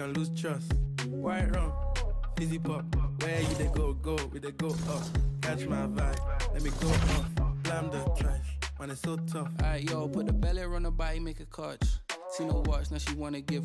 can lose trust. White rum, fizzy pop. Where you they go, go, we they go up. Catch my vibe, let me go off. Blam the trash, man, it's so tough. Alright, yo, put the belly on the body, make a catch. See no watch, now she wanna give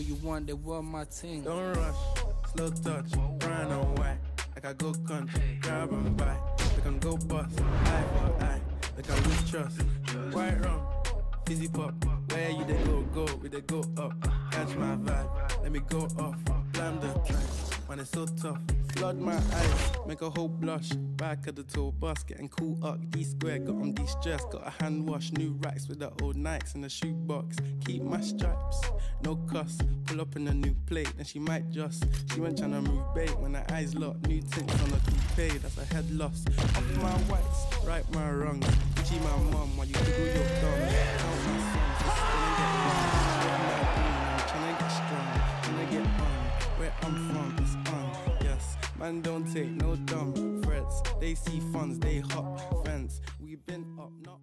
you want, they were my thing. Don't rush, slow touch, brown and white. Like I go country, grab and buy. We can go bust, eye for eye. Like I lose trust. White rum, fizzy pop. Where you they go, go, we they go up. Catch my vibe, let me go off. Blam the track, man, it's so tough. Flood my eyes, make a whole blush. Back of the tour bus, getting cool up. D square, got on de stress. Got a hand wash, new racks with the old Nikes in the shoebox. Keep my stripes, no cuss. Pull up in a new plate, then she might just. She went trying to move bait when her eyes locked. New tints on a coupe, that's a head loss. Off my whites, right my wrongs. Gucci my mum while you do your thumbs. Count my songs, where I'm from, it's on. Yes, man don't take no dumb threats. They see funds, they hop fence. we been up, not.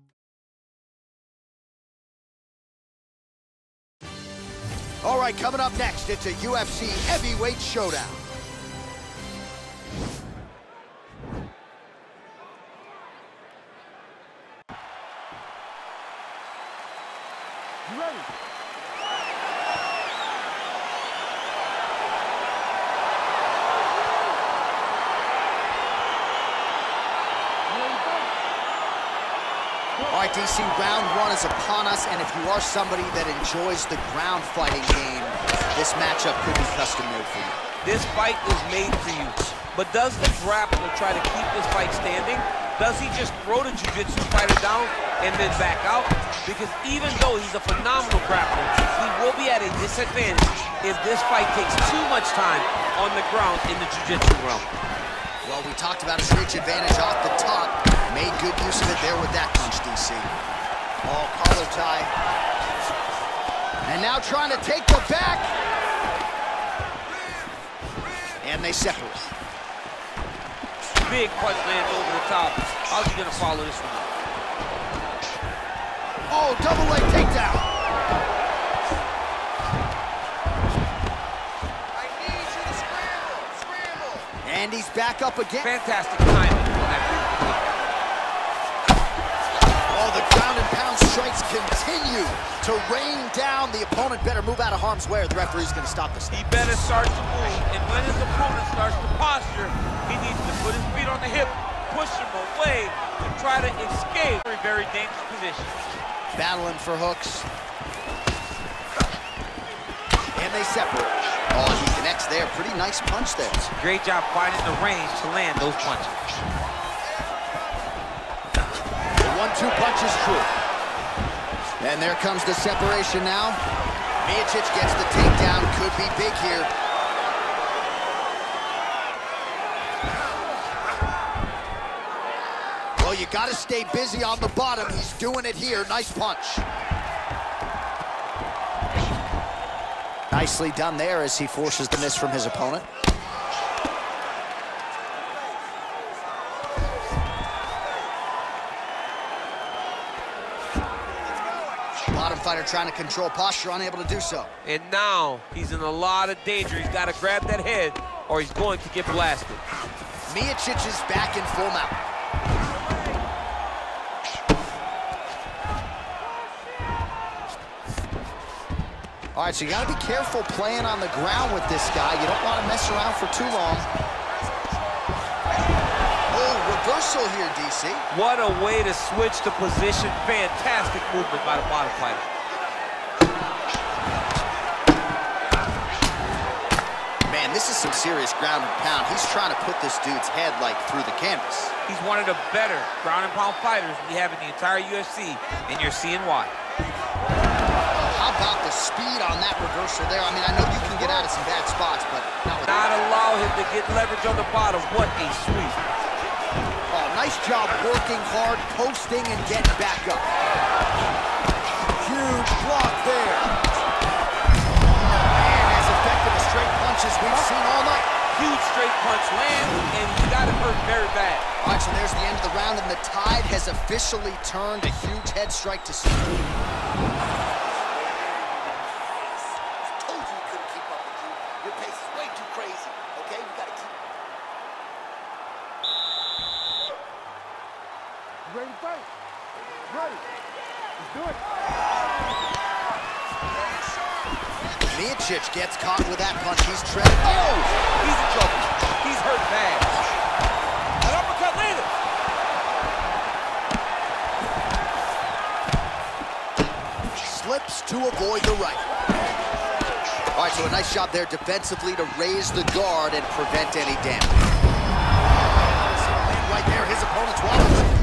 All right, coming up next, it's a UFC heavyweight showdown. You ready? All right, DC, round one is upon us, and if you are somebody that enjoys the ground fighting game, this matchup could be custom made for you. This fight is made for you. But does the grappler try to keep this fight standing? Does he just throw the jiu-jitsu fighter down and then back out? Because even though he's a phenomenal grappler, he will be at a disadvantage if this fight takes too much time on the ground in the jiu-jitsu realm. Well, we talked about his reach advantage off the top. Made good use of it there with that punch, DC. Oh, collar tie. And now trying to take the back. And they separate. Big punch lands over the top. How's he gonna follow this one? Oh, double leg takedown. I need you to scramble. Scramble. And he's back up again. Fantastic timing strikes continue to rain down. The opponent better move out of harm's way or the referee's going to stop this. He better start to move, and when his opponent starts to posture, he needs to put his feet on the hip, push him away, and try to escape. Very, very dangerous position. Battling for hooks. And they separate. Oh, he connects there. Pretty nice punch there. Great job finding the range to land those punches. The one-two punch is true. And there comes the separation now. Miocic gets the takedown. Could be big here. Well, you got to stay busy on the bottom. He's doing it here. Nice punch. Nicely done there as he forces the miss from his opponent. Bottom fighter trying to control posture, unable to do so. And now he's in a lot of danger. He's got to grab that head or he's going to get blasted. Miocic is back in full mount. All right, so you got to be careful playing on the ground with this guy. You don't want to mess around for too long. Reversal here, DC. What a way to switch the position. Fantastic movement by the bottom fighter. Man, this is some serious ground and pound. He's trying to put this dude's head, like, through the canvas. He's one of the better ground and pound fighters we have in the entire UFC, and you're seeing why. How about the speed on that reversal there? I mean, I know you can get out of some bad spots, but not Not allow him to get leverage on the bottom. What a sweep. Nice job working hard, posting, and getting back up. Huge block there. And as effective as straight punches we've seen all night. Huge straight punch lands, and he got it hurt very bad. All right, so there's the end of the round, and the tide has officially turned a huge head strike to steel. told you we couldn't keep up with you. Your pace is way too crazy, okay? We gotta keep... You ready to fight? Ready. Let's do it. Miocic gets caught with that punch. He's treading. Oh! He's in trouble. He's hurt bad. An uppercut landed. Slips to avoid the right. All right, so a nice job there defensively to raise the guard and prevent any damage. Right there, his opponent's wallet.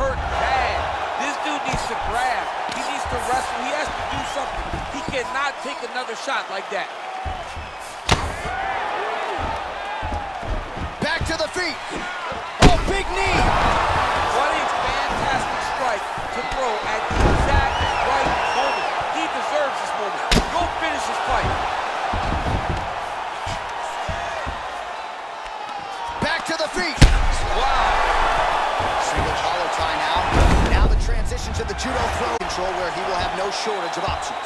Hurt bad. This dude needs to grab. He needs to wrestle. He has to do something. He cannot take another shot like that. Back to the feet. Oh, big knee. What a fantastic strike to throw at the judo throw control where he will have no shortage of options.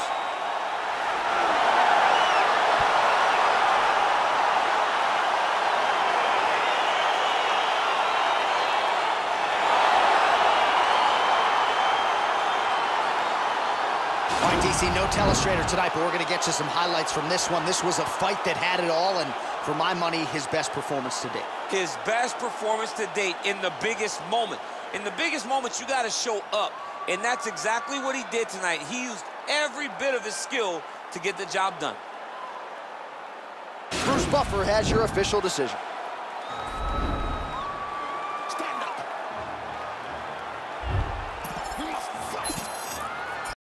All right, DC, no telestrator tonight, but we're going to get you some highlights from this one. This was a fight that had it all, and for my money, his best performance to date. His best performance to date in the biggest moment. In the biggest moments, you got to show up. And that's exactly what he did tonight. He used every bit of his skill to get the job done. Bruce Buffer has your official decision.